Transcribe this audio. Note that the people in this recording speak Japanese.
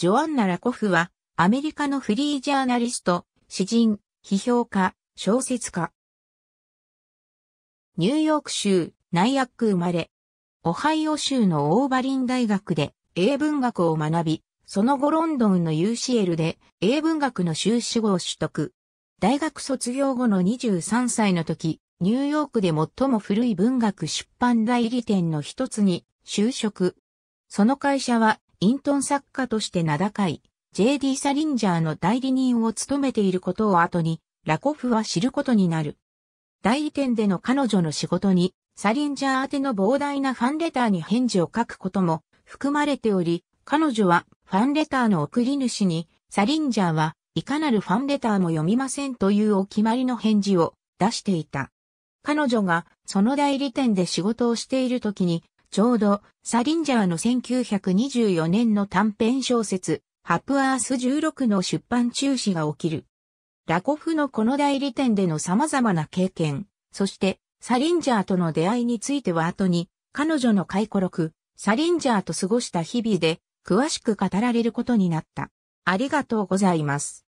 ジョアンナ・ラコフは、アメリカのフリージャーナリスト、詩人、批評家、小説家。ニューヨーク州、ナイアック生まれ。オハイオ州のオーバリン大学で英文学を学び、その後ロンドンの UCL で英文学の修士号を取得。大学卒業後の23歳の時、ニューヨークで最も古い文学出版代理店の一つに就職。その会社はイントン作家として名高い J.D. サリンジャーの代理人を務めていることを後にラコフは知ることになる。代理店での彼女の仕事にサリンジャー宛ての膨大なファンレターに返事を書くことも含まれており、彼女はファンレターの送り主にサリンジャーはいかなるファンレターも読みませんというお決まりの返事を出していた。彼女がその代理店で仕事をしている時に、ちょうどサリンジャーの1924年の短編小説、ハプアース16の出版中止が起きる。ラコフのこの代理店での様々な経験、そしてサリンジャーとの出会いについては後に、彼女の回顧録、サリンジャーと過ごした日々で詳しく語られることになった。ありがとうございます。